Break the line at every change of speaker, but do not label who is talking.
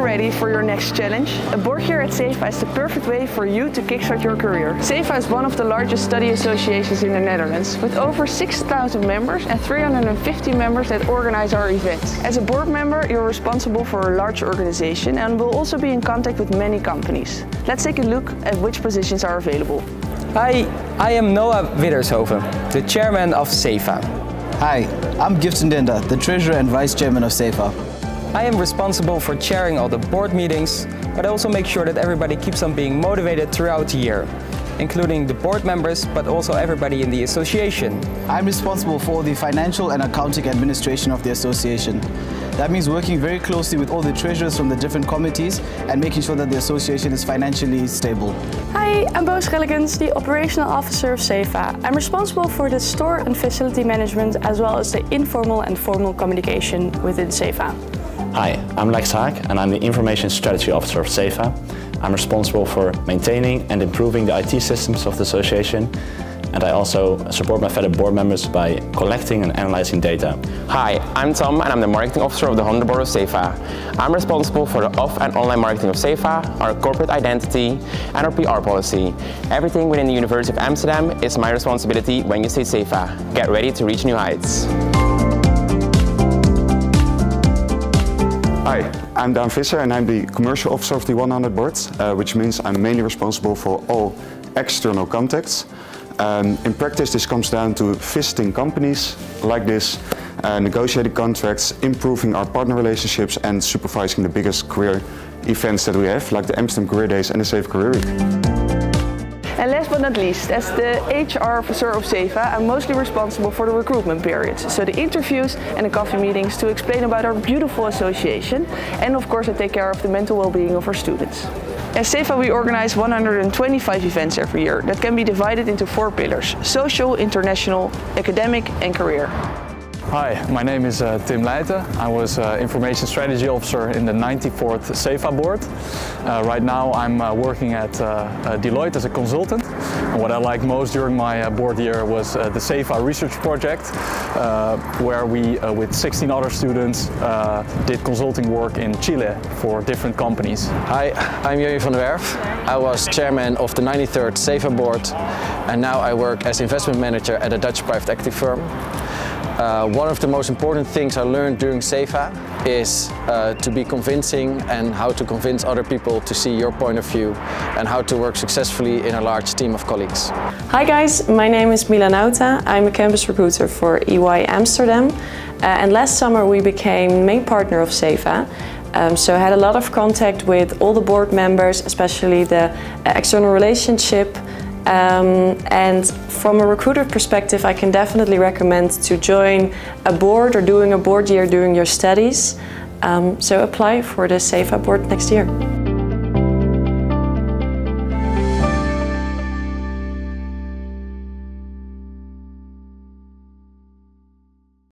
ready for your next challenge? A board here at Sefa is the perfect way for you to kickstart your career. Sefa is one of the largest study associations in the Netherlands, with over 6,000 members and 350 members that organize our events. As a board member, you're responsible for a large organization and will also be in contact with many companies. Let's take a look at which positions are available.
Hi, I am Noah Widdershoven, the chairman of Sefa.
Hi, I'm Gifton Denda, the treasurer and vice chairman of Sefa.
I am responsible for chairing all the board meetings, but I also make sure that everybody keeps on being motivated throughout the year, including the board members, but also everybody in the association.
I'm responsible for the financial and accounting administration of the association. That means working very closely with all the treasurers from the different committees and making sure that the association is financially stable.
Hi, I'm Bo Schellikens, the operational officer of Sefa. I'm responsible for the store and facility management as well as the informal and formal communication within Sefa.
Hi, I'm Lex Haak and I'm the Information Strategy Officer of Sefa. I'm responsible for maintaining and improving the IT systems of the association and I also support my fellow board members by collecting and analyzing data.
Hi, I'm Tom and I'm the Marketing Officer of the Honda Board of Sefa. I'm responsible for the off and online marketing of Sefa, our corporate identity and our PR policy. Everything within the University of Amsterdam is my responsibility when you say Sefa. Get ready to reach new heights.
I'm Dan Visser and I'm the Commercial Officer of the 100 Board, uh, which means I'm mainly responsible for all external contacts. Um, in practice this comes down to visiting companies like this, uh, negotiating contracts, improving our partner relationships and supervising the biggest career events that we have, like the Amsterdam Career Days and the Sefa Career Week.
Not least, as the HR officer of Sefa, I'm mostly responsible for the recruitment periods. So the interviews and the coffee meetings to explain about our beautiful association. And of course I take care of the mental well-being of our students. At Sefa we organize 125 events every year that can be divided into four pillars. Social, international, academic and career.
Hi, my name is uh, Tim Leijten. I was uh, Information Strategy Officer in the 94th Sefa board. Uh, right now I'm uh, working at uh, uh, Deloitte as a consultant. And what I liked most during my board year was the Sefa research project, where we, with 16 other students, did consulting work in Chile for different companies.
Hi, I'm Jurjen van der Werf. I was chairman of the 93rd Sefa board and now I work as investment manager at a Dutch private equity firm. Uh, one of the most important things I learned during Sefa is uh, to be convincing and how to convince other people to see your point of view and how to work successfully in a large team of colleagues.
Hi guys, my name is Mila Nauta. I'm a campus recruiter for EY Amsterdam uh, and last summer we became main partner of Sefa um, so I had a lot of contact with all the board members, especially the uh, external relationship um, and from a recruiter perspective, I can definitely recommend to join a board or doing a board year during your studies. Um, so apply for the Sefa board next year.